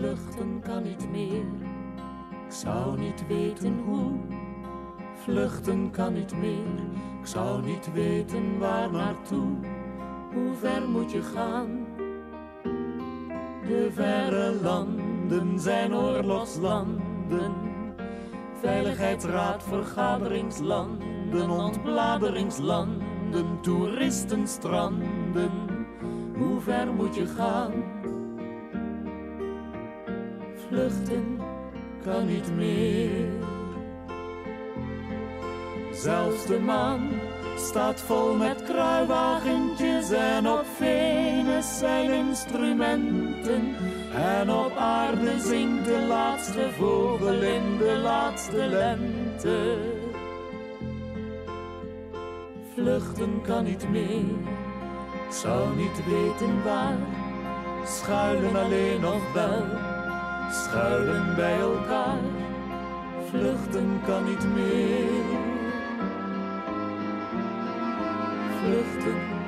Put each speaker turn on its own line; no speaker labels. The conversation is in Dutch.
Vluchten kan niet meer, ik zou niet weten hoe. Vluchten kan niet meer, ik zou niet weten waar naartoe. Hoe ver moet je gaan? De verre landen zijn oorlogslanden. Veiligheidsraad, vergaderingslanden, ontbladeringslanden, toeristenstranden. Hoe ver moet je gaan? Vluchten kan niet meer. Zelfs de maan staat vol met kruiwagentjes en op Venus zijn instrumenten. En op aarde zingt de laatste vogel in de laatste lente. Vluchten kan niet meer, zou niet weten waar. Schuilen alleen nog wel, schuilen bij elkaar. Vluchten kan niet meer vluchten